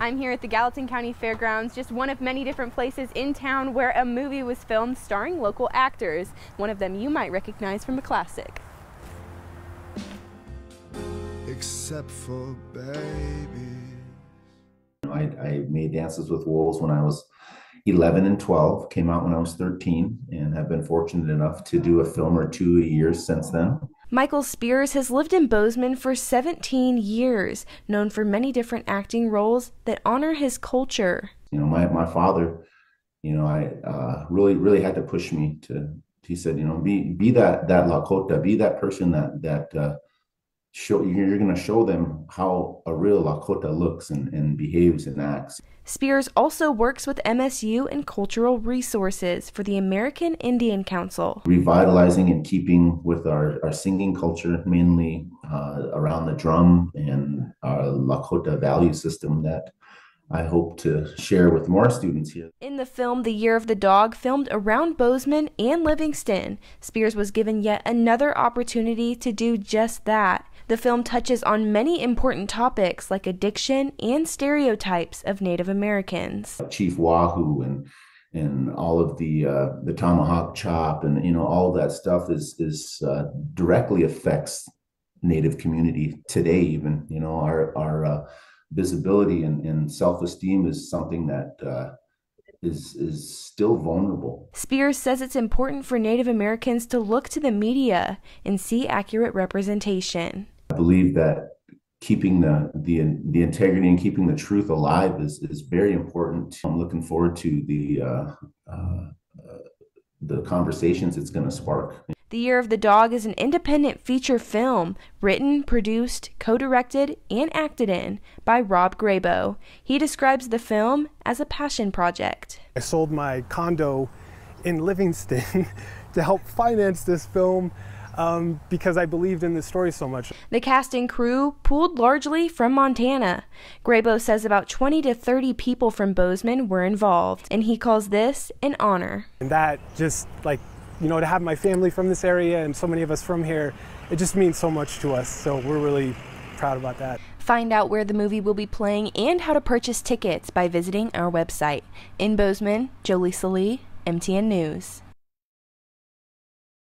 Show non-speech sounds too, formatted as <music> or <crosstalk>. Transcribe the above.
I'm here at the Gallatin County Fairgrounds, just one of many different places in town where a movie was filmed starring local actors. One of them you might recognize from a classic. Except for baby. I, I made Dances with Wolves when I was 11 and 12, came out when I was 13, and have been fortunate enough to do a film or two a year since then. Michael Spears has lived in Bozeman for 17 years, known for many different acting roles that honor his culture. You know, my, my father, you know, I uh, really, really had to push me to, he said, you know, be, be that, that Lakota, be that person that, that, uh, show you're going to show them how a real Lakota looks and, and behaves and acts. Spears also works with MSU and cultural resources for the American Indian Council. Revitalizing and keeping with our, our singing culture, mainly uh, around the drum and our Lakota value system that I hope to share with more students here. In the film The Year of the Dog, filmed around Bozeman and Livingston, Spears was given yet another opportunity to do just that. The film touches on many important topics like addiction and stereotypes of Native Americans. Chief Wahoo and and all of the uh, the tomahawk chop and you know all of that stuff is is uh, directly affects Native community today. Even you know our our uh, visibility and, and self esteem is something that uh, is is still vulnerable. Spears says it's important for Native Americans to look to the media and see accurate representation. I believe that keeping the the the integrity and keeping the truth alive is is very important. I'm looking forward to the uh, uh, the conversations it's going to spark. The Year of the Dog is an independent feature film written, produced, co directed, and acted in by Rob Grabow. He describes the film as a passion project. I sold my condo in Livingston <laughs> to help finance this film. Um, because I believed in the story so much. The cast and crew pooled largely from Montana. Grabow says about 20 to 30 people from Bozeman were involved, and he calls this an honor. And that just like you know, to have my family from this area and so many of us from here, it just means so much to us. So we're really proud about that. Find out where the movie will be playing and how to purchase tickets by visiting our website. In Bozeman, Jolie Salee, MTN News.